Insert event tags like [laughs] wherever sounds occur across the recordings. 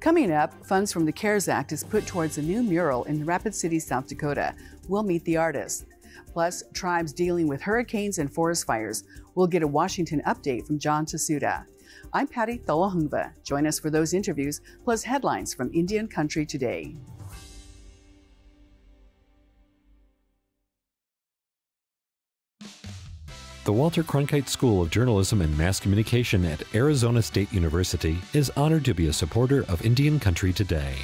Coming up, funds from the CARES Act is put towards a new mural in Rapid City, South Dakota. We'll meet the artist. Plus, tribes dealing with hurricanes and forest fires. We'll get a Washington update from John Tahsuda. I'm Patty Talahongva. Join us for those interviews, plus headlines from Indian Country today. The Walter Cronkite School of Journalism and Mass Communication at Arizona State University is honored to be a supporter of Indian Country today.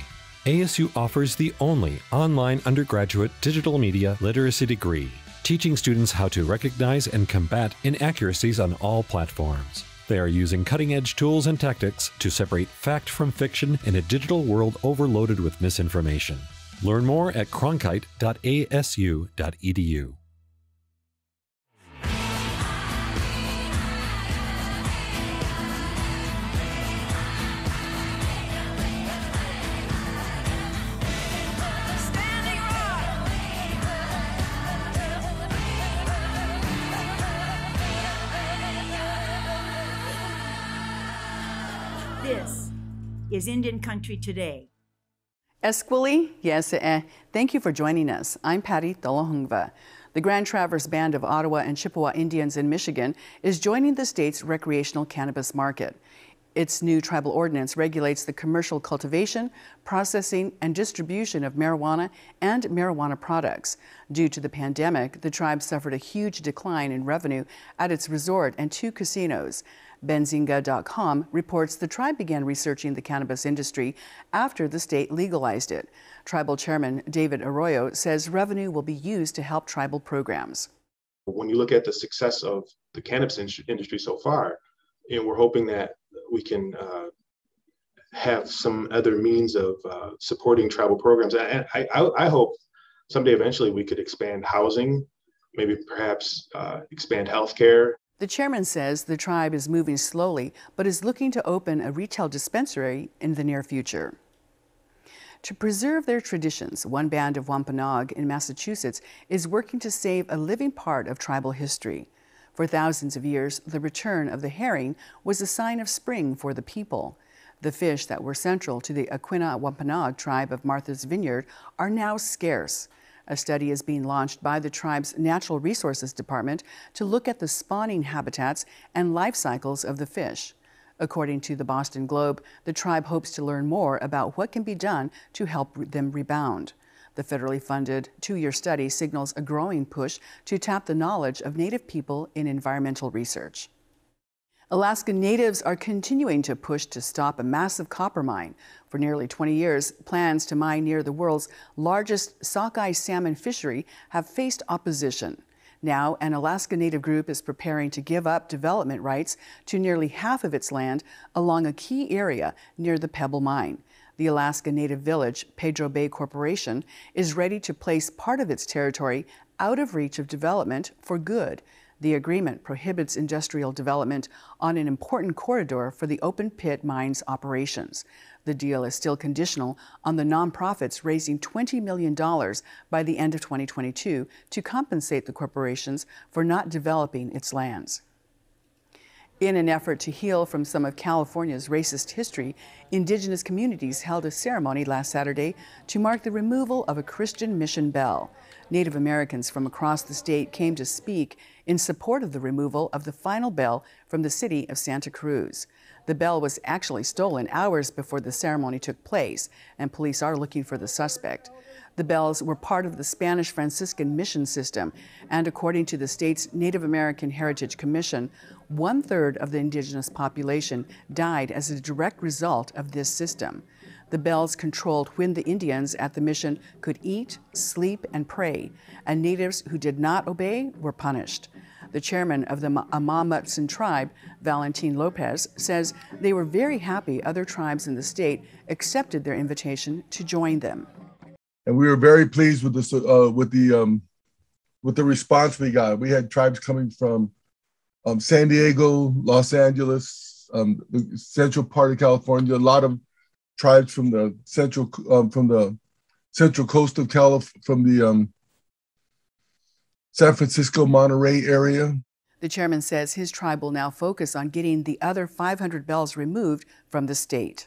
ASU offers the only online undergraduate digital media literacy degree, teaching students how to recognize and combat inaccuracies on all platforms. They are using cutting edge tools and tactics to separate fact from fiction in a digital world overloaded with misinformation. Learn more at cronkite.asu.edu. is Indian Country Today. Askwali, yes, uh, thank you for joining us. I'm Patty Talahongva. The Grand Traverse Band of Ottawa and Chippewa Indians in Michigan is joining the state's recreational cannabis market. Its new tribal ordinance regulates the commercial cultivation, processing, and distribution of marijuana and marijuana products. Due to the pandemic, the tribe suffered a huge decline in revenue at its resort and two casinos. Benzinga.com reports the tribe began researching the cannabis industry after the state legalized it. Tribal Chairman David Arroyo says revenue will be used to help tribal programs. When you look at the success of the cannabis industry so far, and we're hoping that we can uh, have some other means of uh, supporting tribal programs. And I, I, I, hope someday eventually we could expand housing, maybe perhaps uh, expand healthcare, the chairman says the tribe is moving slowly, but is looking to open a retail dispensary in the near future. To preserve their traditions, one band of Wampanoag in Massachusetts is working to save a living part of tribal history. For thousands of years, the return of the herring was a sign of spring for the people. The fish that were central to the Aquinnah Wampanoag tribe of Martha's Vineyard are now scarce. A study is being launched by the tribe's Natural Resources Department to look at the spawning habitats and life cycles of the fish. According to the Boston Globe, the tribe hopes to learn more about what can be done to help them rebound. The federally funded two year study signals a growing push to tap the knowledge of Native people in environmental research. Alaska natives are continuing to push to stop a massive copper mine. For nearly 20 years, plans to mine near the world's largest sockeye salmon fishery have faced opposition. Now, an Alaska Native group is preparing to give up development rights to nearly half of its land along a key area near the Pebble Mine. The Alaska Native Village, Pedro Bay Corporation, is ready to place part of its territory out of reach of development for good. The agreement prohibits industrial development on an important corridor for the open pit mines operations. The deal is still conditional on the nonprofits raising $20 million by the end of 2022 to compensate the corporations for not developing its lands. In an effort to heal from some of California's racist history, indigenous communities held a ceremony last Saturday to mark the removal of a Christian mission bell. Native Americans from across the state came to speak in support of the removal of the final bell from the city of Santa Cruz. The bell was actually stolen hours before the ceremony took place, and police are looking for the suspect. The bells were part of the Spanish Franciscan mission system, and according to the state's Native American Heritage Commission, one third of the indigenous population died as a direct result of this system. The bells controlled when the Indians at the mission could eat, sleep, and pray, and natives who did not obey were punished. The chairman of the Amah Mutsun tribe, Valentin Lopez, says they were very happy other tribes in the state accepted their invitation to join them. And we were very pleased with the uh, with the um, with the response we got. We had tribes coming from um, San Diego, Los Angeles, um, the central part of California. A lot of tribes from the central um, from the central coast of California, from the um, San Francisco Monterey area. The chairman says his tribe will now focus on getting the other 500 bells removed from the state.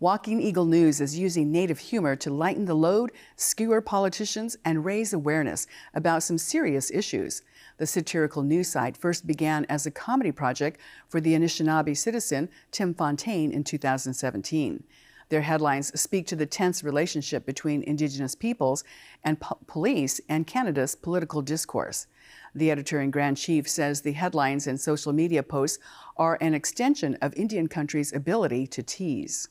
Walking Eagle News is using native humor to lighten the load, skewer politicians, and raise awareness about some serious issues. The satirical news site first began as a comedy project for the Anishinaabe citizen Tim Fontaine in 2017. Their headlines speak to the tense relationship between Indigenous peoples and po- police and Canada's political discourse. The editor in Grand Chief says the headlines and social media posts are an extension of Indian country's ability to tease.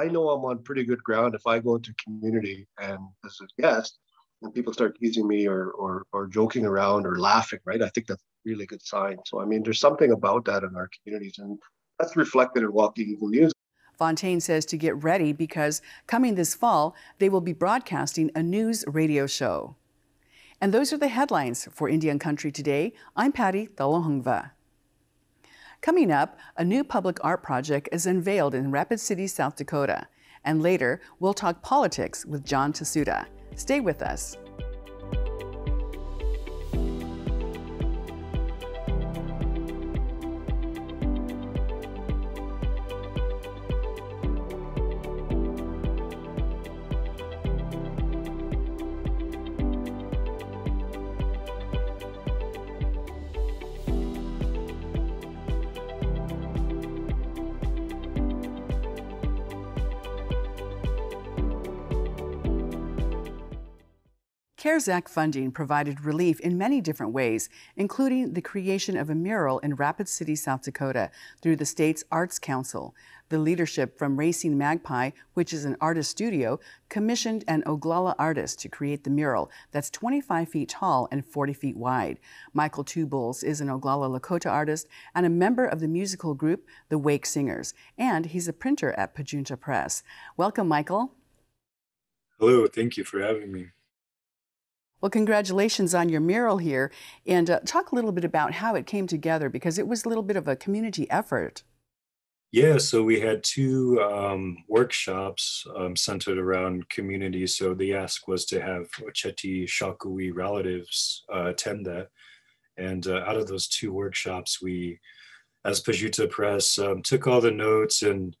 I know I'm on pretty good ground if I go into community and as a guest and people start teasing me or, or or joking around or laughing, right? I think that's a really good sign. So I mean there's something about that in our communities and that's reflected in Walking Eagle News. Fontaine says to get ready because coming this fall, they will be broadcasting a news radio show. And those are the headlines for Indian Country today. I'm Patty Talahongva. Coming up, a new public art project is unveiled in Rapid City, South Dakota. And later, we'll talk politics with John Tahsuda. Stay with us. CARES Act funding provided relief in many different ways, including the creation of a mural in Rapid City, South Dakota, through the state's Arts Council. The leadership from Racing Magpie, which is an artist studio, commissioned an Oglala artist to create the mural that's 25 feet tall and 40 feet wide. Michael Two Bulls is an Oglala Lakota artist and a member of the musical group The Wake Singers, and he's a printer at Pajuta Press. Welcome, Michael. Hello, thank you for having me. Well, congratulations on your mural here. And uh, talk a little bit about how it came together because it was a little bit of a community effort. Yeah, so we had two um, workshops um, centered around community. So the ask was to have Oceti Sakowin relatives uh, attend that. And uh, out of those two workshops, we, as Pajuta Press, um, took all the notes and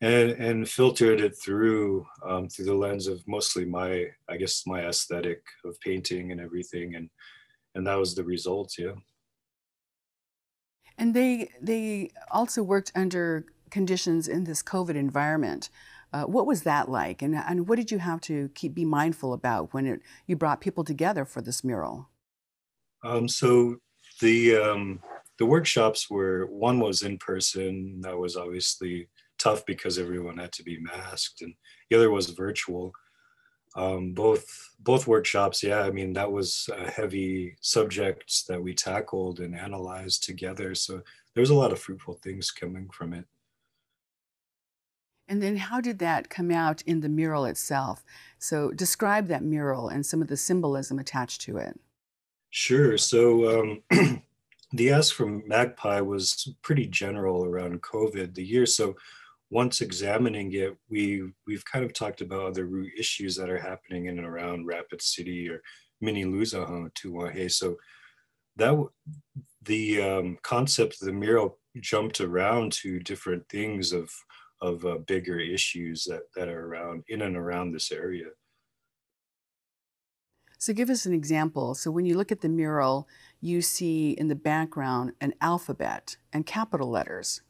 and and filtered it through um, through the lens of mostly my I guess my aesthetic of painting and everything and and that was the result yeah and they they also worked under conditions in this COVID environment. Uh, what was that like, and and what did you have to keep be mindful about when it, you brought people together for this mural? Um, so the um, the workshops were one was in person. That was obviously tough because everyone had to be masked, and the other was virtual. Um, both both workshops, yeah, I mean that was a heavy subjects that we tackled and analyzed together. So there was a lot of fruitful things coming from it. And then how did that come out in the mural itself? So describe that mural and some of the symbolism attached to it. Sure. So um, [clears throat] the ask from Magpie was pretty general around COVID the year. So once examining it, we we've kind of talked about other root issues that are happening in and around Rapid City or Mini Luzaha Tuwahe. So that the um, concept of the mural jumped around to different things of of uh, bigger issues that that are around in and around this area. So give us an example. So when you look at the mural, you see in the background an alphabet and capital letters.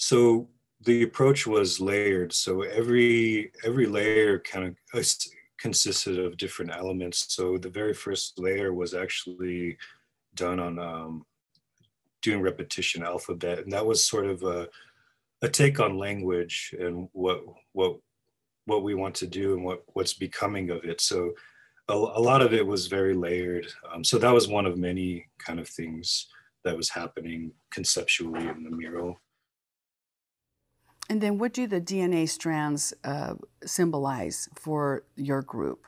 So the approach was layered. So every every layer kind of consisted of different elements. So the very first layer was actually done on um, doing repetition alphabet, and that was sort of a a take on language and what what what we want to do and what what's becoming of it. So a, a lot of it was very layered. Um, so that was one of many kind of things that was happening conceptually in the mural. And then what do the DNA strands uh, symbolize for your group?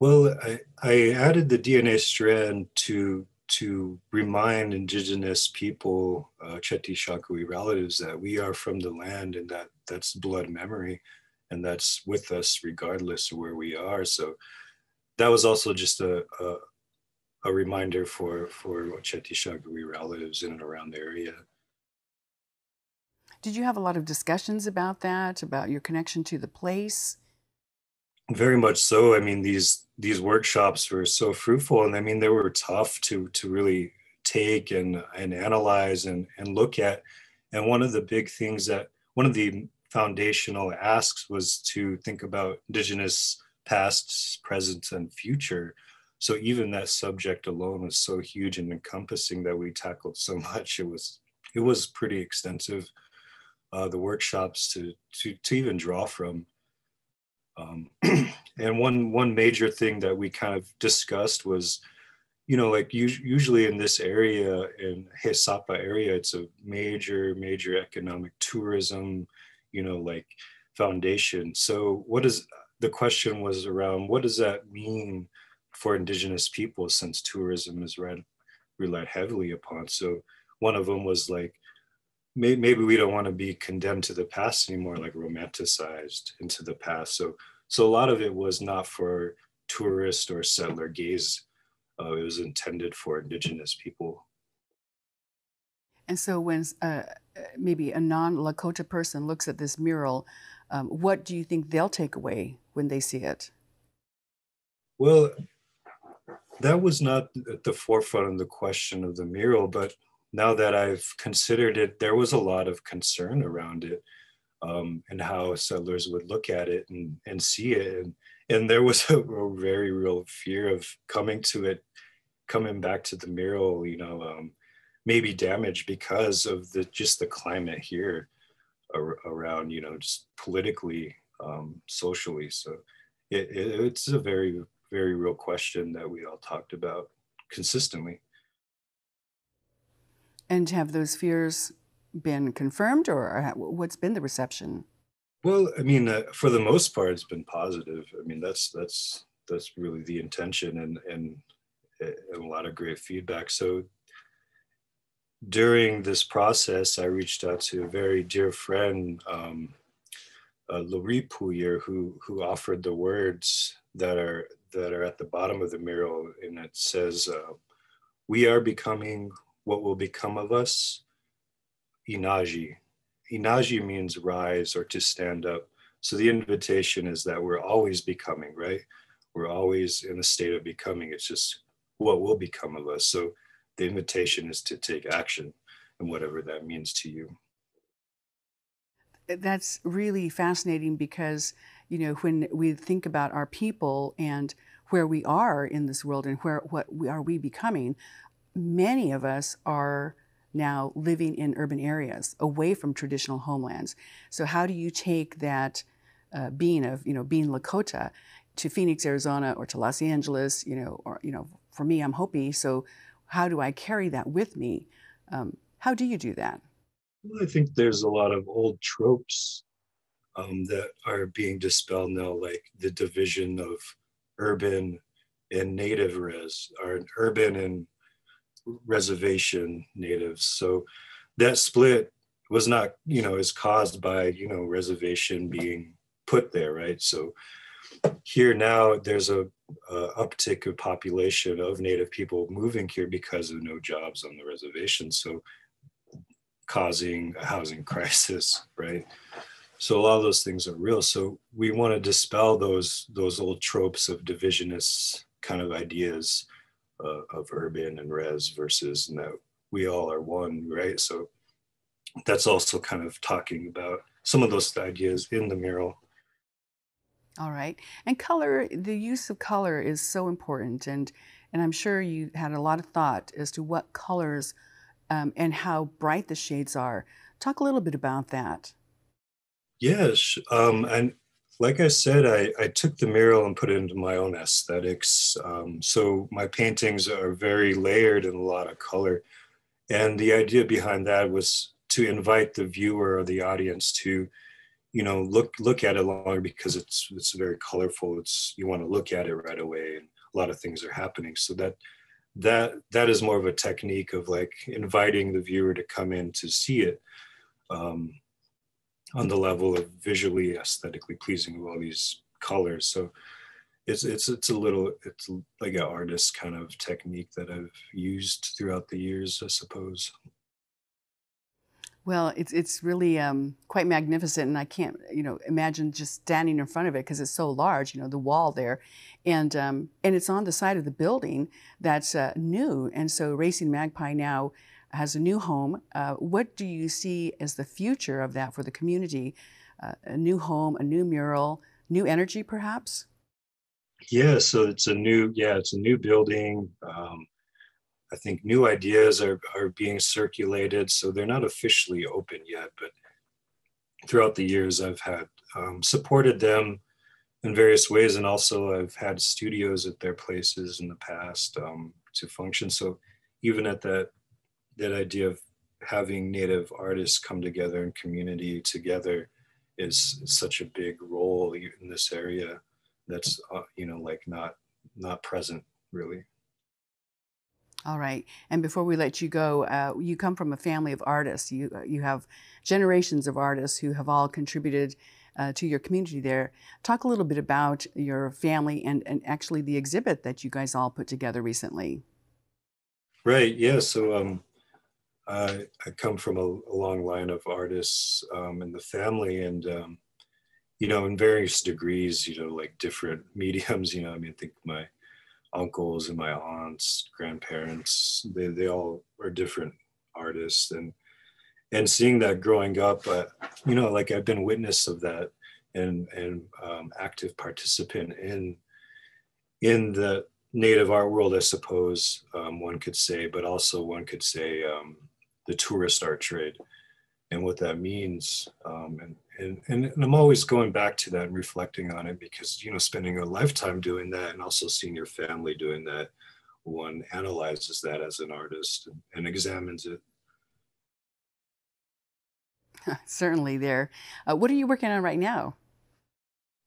Well, I, I added the DNA strand to to remind indigenous people, uh, Oceti Sakowin relatives, that we are from the land and that that's blood memory and that's with us regardless of where we are. So that was also just a, a, a reminder for, for Oceti Sakowin relatives in and around the area. Did you have a lot of discussions about that, about your connection to the place? Very much so. I mean, these these workshops were so fruitful, and I mean, they were tough to to really take and and analyze and and look at. And one of the big things that one of the foundational asks was to think about indigenous past, present, and future. So even that subject alone was so huge and encompassing that we tackled so [laughs] much. It was it was pretty extensive. Uh, the workshops to to to even draw from. Um, [clears throat] and one one major thing that we kind of discussed was, you know, like usually in this area in He-Sapa area, it's a major major economic tourism, you know, like foundation. So what is the question was around what does that mean for indigenous people since tourism is read, relied heavily upon. So one of them was like, maybe we don't want to be condemned to the past anymore, like romanticized into the past. So, so a lot of it was not for tourist or settler gaze. Uh, it was intended for indigenous people. And so when uh, maybe a non-Lakota person looks at this mural, um, what do you think they'll take away when they see it? Well, that was not at the forefront of the question of the mural, but now that I've considered it, there was a lot of concern around it um, and how settlers would look at it and, and see it. And, and there was a, [laughs] a very real fear of coming to it, coming back to the mural, you know, um, maybe damaged because of the just the climate here ar- around, you know, just politically, um, socially. So it, it, it's a very very real question that we all talked about consistently. And have those fears been confirmed, or what's been the reception? Well, I mean, uh, for the most part, it's been positive. I mean, that's that's that's really the intention, and and, and a lot of great feedback. So during this process, I reached out to a very dear friend, um, uh, Laurie Pouyer, who who offered the words that are that are at the bottom of the mural, and it says, uh, "We are becoming what will become of us." Inaji. Inaji means rise or to stand up. So the invitation is that we're always becoming, right? We're always in a state of becoming. It's just what will become of us. So the invitation is to take action and whatever that means to you. That's really fascinating because you know, when we think about our people and where we are in this world and where what we, are we becoming, many of us are now living in urban areas away from traditional homelands. So how do you take that uh, being of, you know, being Lakota to Phoenix, Arizona, or to Los Angeles, you know, or, you know, for me, I'm Hopi, so how do I carry that with me? Um, how do you do that? Well, I think there's a lot of old tropes um, that are being dispelled now, like the division of urban and native res, or urban and reservation natives. So that split was not, you know, is caused by, you know, reservation being put there, right? So here now there's a, a, uptick of population of native people moving here because of no jobs on the reservation so causing a housing [laughs] crisis right so a lot of those things are real so we want to dispel those those old tropes of divisionist kind of ideas uh, of urban and res versus that we all are one right? So that's also kind of talking about some of those ideas in the mural. All right. And color the use of color is so important and and i'm sure you had a lot of thought as to what colors um, and how bright the shades are. Talk a little bit about that. Yes, um, and like I said, I, I took the mural and put it into my own aesthetics. Um, so my paintings are very layered and a lot of color. And the idea behind that was to invite the viewer or the audience to, you know, look look at it longer because it's it's very colorful. It's you want to look at it right away, and a lot of things are happening. So that that that is more of a technique of like inviting the viewer to come in to see it. Um, on the level of visually aesthetically pleasing with all these colors. So it's it's it's a little it's like an artist kind of technique that I've used throughout the years, I suppose. Well, it's it's really um, quite magnificent, and I can't you know imagine just standing in front of it because it's so large. You know, the wall there, and um, and it's on the side of the building that's uh, new, and so Racing Magpie now has a new home. Uh, what do you see as the future of that for the community? Uh, a new home, a new mural, new energy, perhaps. Yeah, so it's a new yeah, it's a new building. Um, I think new ideas are, are being circulated, so they're not officially open yet, but throughout the years I've had um, supported them in various ways, and also I've had studios at their places in the past um, to function. So even at that that idea of having native artists come together and community together is such a big role in this area that's uh, you know like not not present really all right. And before we let you go, uh, you come from a family of artists. You, uh, you have generations of artists who have all contributed uh, to your community there. Talk a little bit about your family and, and actually the exhibit that you guys all put together recently. Right. Yeah. So um, I, come from a, a, long line of artists um, in the family and, um, you know, in various degrees, you know, like different [laughs] mediums, you know, I mean, I think my uncles and my aunts, grandparents, they, they all are different artists. And, and seeing that growing up, uh, you know, like I've been witness of that and, and um, active participant in, in the native art world, I suppose um, one could say, but also one could say um, the tourist art trade and what that means. Um, and, and, and I'm always going back to that and reflecting on it because, you know, spending a lifetime doing that and also seeing your family doing that, one analyzes that as an artist and, and examines it. [laughs] Certainly there. Uh, what are you working on right now?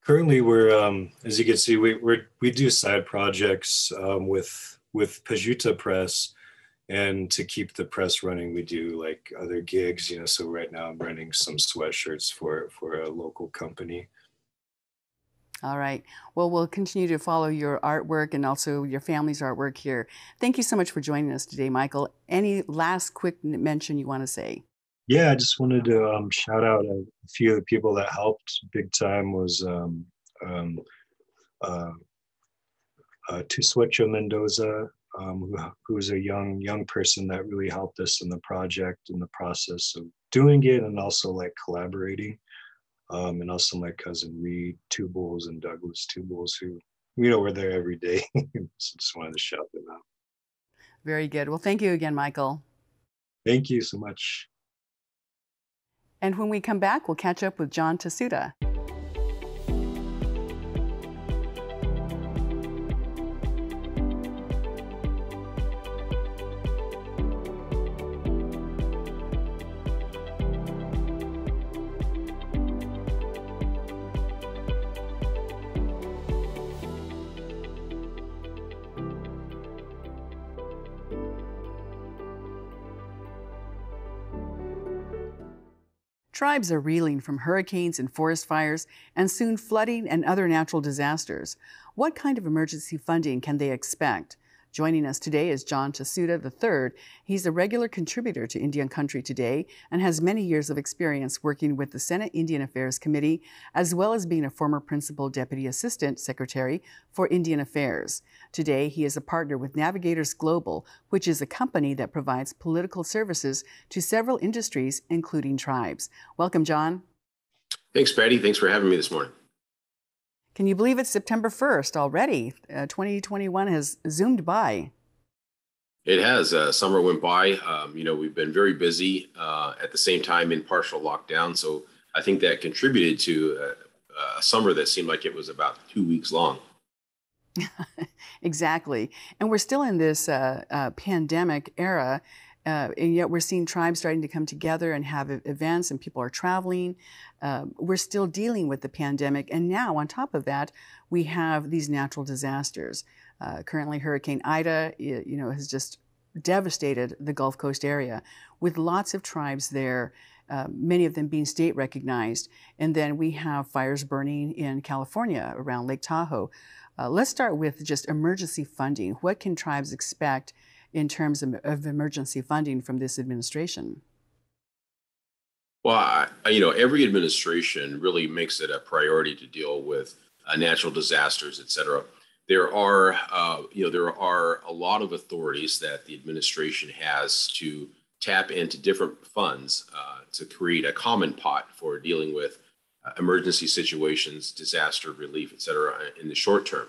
Currently, we're, um, as you can see, we, we we do side projects um, with, with Pajuta Press, and to keep the press running we do like other gigs you know so right now i'm running some sweatshirts for for a local company. All right. Well we'll continue to follow your artwork and also your family's artwork here. Thank you so much for joining us today michael. Any last quick mention you want to say? Yeah i just wanted to um, shout out a, few of the people that helped big time was um, um, uh, uh, mendoza um, who, who was a young young person that really helped us in the project in the process of doing it and also like collaborating um, and also my cousin reed Two Bulls and douglas Two Bulls who you know were there every day. So [laughs] just wanted to shout them out. Very good. Well thank you again michael. Thank you so much. And when we come back we'll catch up with john Tahsuda. Tribes are reeling from hurricanes and forest fires and soon flooding and other natural disasters. What kind of emergency funding can they expect? Joining us today is John Tahsuda III. He's a regular contributor to Indian Country Today and has many years of experience working with the Senate Indian Affairs Committee, as well as being a former Principal Deputy Assistant Secretary for Indian Affairs. Today, he is a partner with Navigators Global, which is a company that provides political services to several industries, including tribes. Welcome, John. Thanks, Patty. Thanks for having me this morning. Can you believe it's September 1st already? Uh, 2021 has zoomed by. It has. Uh, summer went by. Um, you know, we've been very busy uh, at the same time in partial lockdown. So I think that contributed to a, uh, a summer that seemed like it was about two weeks long. [laughs] exactly. And we're still in this uh, uh, pandemic era. Uh, and yet we're seeing tribes starting to come together and have events and people are traveling. Uh, we're still dealing with the pandemic. And now, on top of that, we have these natural disasters. Uh, currently, Hurricane Ida, you know, has just devastated the Gulf Coast area with lots of tribes there, uh, many of them being state recognized. And then we have fires burning in California around Lake Tahoe. Uh, let's start with just emergency funding. What can tribes expect in terms of, of emergency funding from this administration? Well, I, you know, every administration really makes it a priority to deal with uh, natural disasters, et cetera. There are, uh, you know, there are a lot of authorities that the administration has to tap into different funds uh, to create a common pot for dealing with uh, emergency situations, disaster relief, et cetera, in the short term.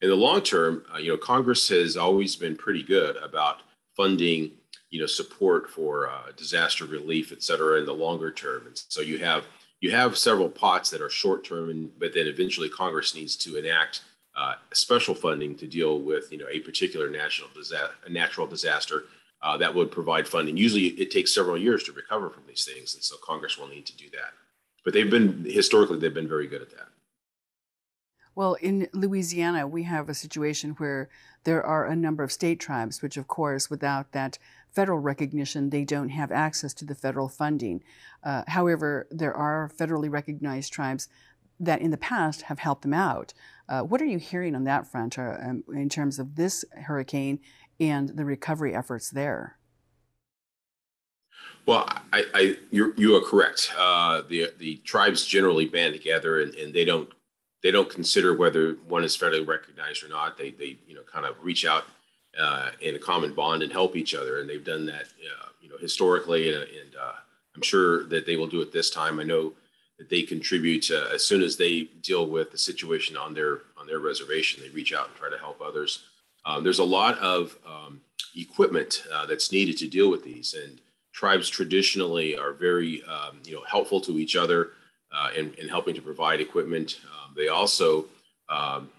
In the long term, uh, you know, Congress has always been pretty good about funding you know support for uh, disaster relief, et cetera, in the longer term. And so you have you have several pots that are short term, but then eventually Congress needs to enact uh, special funding to deal with you know a particular national natural disaster uh, that would provide funding. Usually, it takes several years to recover from these things, and so Congress will need to do that. But they've been historically they've been very good at that. Well, in Louisiana, we have a situation where there are a number of state tribes, which, of course, without that federal recognition, they don't have access to the federal funding. Uh, however, there are federally recognized tribes that in the past have helped them out. Uh, what are you hearing on that front uh, um, in terms of this hurricane and the recovery efforts there? Well, I, I you are correct. Uh, the the tribes generally band together, and, and they don't they don't consider whether one is federally recognized or not. They they you know kind of reach out uh, in a common bond and help each other, and they've done that uh, you know historically, and, and uh, I'm sure that they will do it this time. I know that they contribute uh, as soon as they deal with the situation on their on their reservation. They reach out and try to help others. Um, there's a lot of um, equipment uh, that's needed to deal with these, and tribes traditionally are very um, you know helpful to each other uh, in, in helping to provide equipment. Um, they also, um,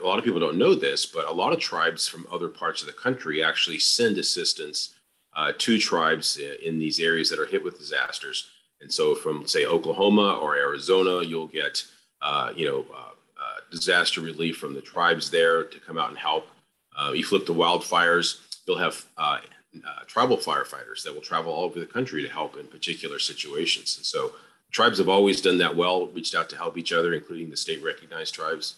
a lot of people don't know this, but a lot of tribes from other parts of the country actually send assistance uh, to tribes in these areas that are hit with disasters. And so, from say Oklahoma or Arizona, you'll get uh, you know uh, uh, disaster relief from the tribes there to come out and help. Uh, you flip the wildfires, you'll have tribal firefighters that will travel all over the country to help in particular situations. And so, tribes have always done that well, reached out to help each other, including the state recognized tribes.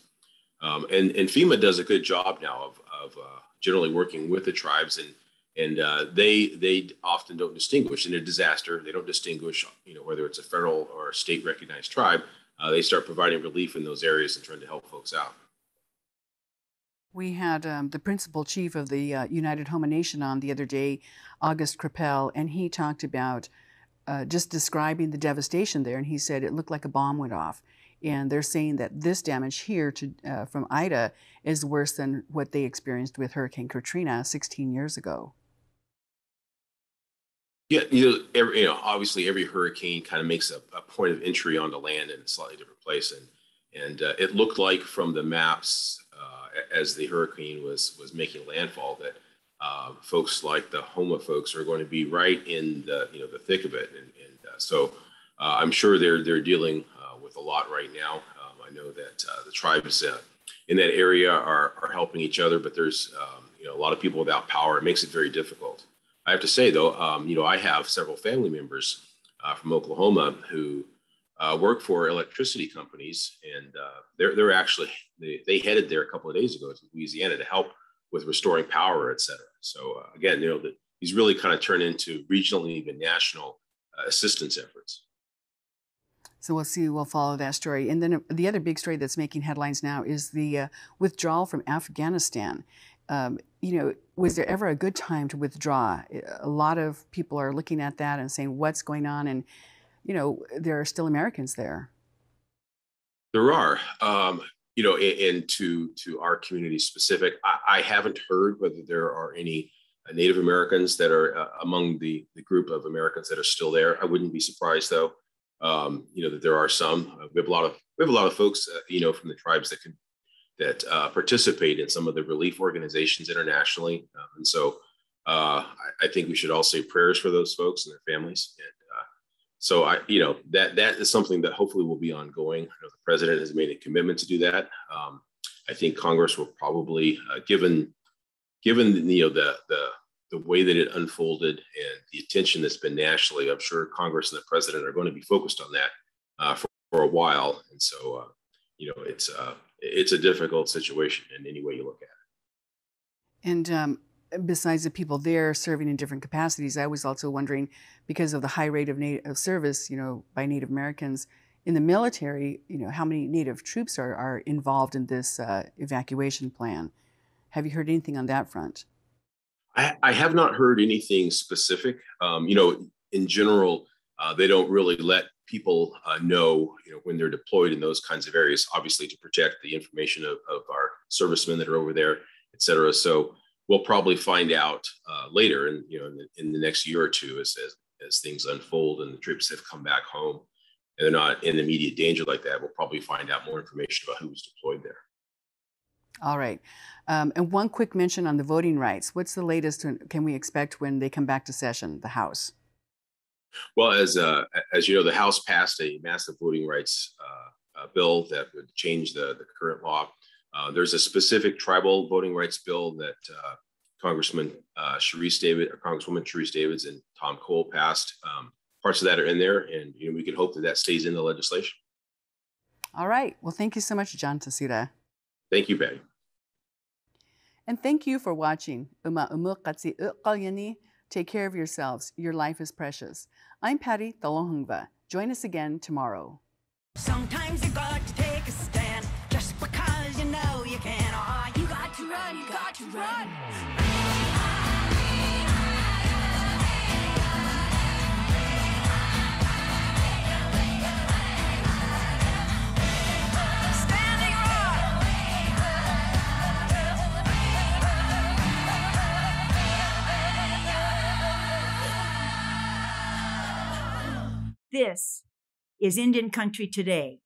Um, and, and FEMA does a good job now of, of uh, generally working with the tribes and and uh, they they often don't distinguish in a disaster. They don't distinguish, you know, whether it's a federal or a state recognized tribe. Uh, they start providing relief in those areas and trying to help folks out. We had um, the principal chief of the uh, United Houma Nation on the other day, August Creppel, and he talked about uh, just describing the devastation there, and he said it looked like a bomb went off. And they're saying that this damage here to, uh, from Ida is worse than what they experienced with Hurricane Katrina 16 years ago. Yeah, you know, every, you know, obviously every hurricane kind of makes a, a, point of entry on onto land in a slightly different place, and and uh, it looked like from the maps uh, as the hurricane was was making landfall that uh, folks like the Houma folks are going to be right in the you know the thick of it, and, and uh, so uh, I'm sure they're they're dealing uh, with a lot right now. Um, I know that uh, the tribes in that area are are helping each other, but there's um, you know a lot of people without power. It makes it very difficult. I have to say though, um, you know I have several family members from Oklahoma who. work for electricity companies, and they're they're actually they, they headed there a couple of days ago to Louisiana to help with restoring power, et cetera. So uh, again, you know, the, these really kind of turn into regional and even national uh, assistance efforts. So we'll see. We'll follow that story. And then uh, the other big story that's making headlines now is the uh, withdrawal from Afghanistan. Um, you know, was there ever a good time to withdraw? A lot of people are looking at that and saying, "What's going on?" And you know, there are still Americans there. There are. Um, you know, and to to our community specific, I, I, haven't heard whether there are any uh, Native Americans that are uh, among the the group of Americans that are still there. I wouldn't be surprised though. Um, you know that there are some. Uh, we have a lot of we have a lot of folks, uh, you know, from the tribes that can that uh, participate in some of the relief organizations internationally, um, and so uh, I, I, think we should all say prayers for those folks and their families. So I, you know, that that is something that hopefully will be ongoing. I know the president has made a commitment to do that. Um, I think Congress will probably, uh, given given you know the the the way that it unfolded and the attention that's been nationally, I'm sure Congress and the president are going to be focused on that uh, for, for, a while. And so, uh, you know, it's uh, it's a difficult situation in any way you look at it. And um, besides the people there serving in different capacities, I was also wondering because of the high rate of, native, of service, you know, by Native Americans in the military, you know, how many Native troops are, are involved in this uh, evacuation plan? Have you heard anything on that front? I, I have not heard anything specific. Um, you know, in general, uh, they don't really let people uh, know, you know, when they're deployed in those kinds of areas, obviously to protect the information of, of our servicemen that are over there, et cetera. So we'll probably find out uh, later in, you know, in the, in the, next year or two as, as, as things unfold and the troops have come back home and they're not in immediate danger like that. We'll probably find out more information about who was deployed there. All right. Um, and one quick mention on the voting rights. What's the latest can we expect when they come back to session, the House? Well, as uh, as you know, the House passed a massive voting rights uh, uh, bill that would change the, the current law. Uh, there's a specific tribal voting rights bill that uh, Congressman uh, Sharice David or Congresswoman Sharice Davids and Tom Cole passed. Um, parts of that are in there, and you know we can hope that that stays in the legislation. All right. Well, thank you so much, John Tasira. Thank you, Betty. And thank you for watching. Take care of yourselves. Your life is precious. I'm Patty Talahongva. Join us again tomorrow. This is Indian Country Today.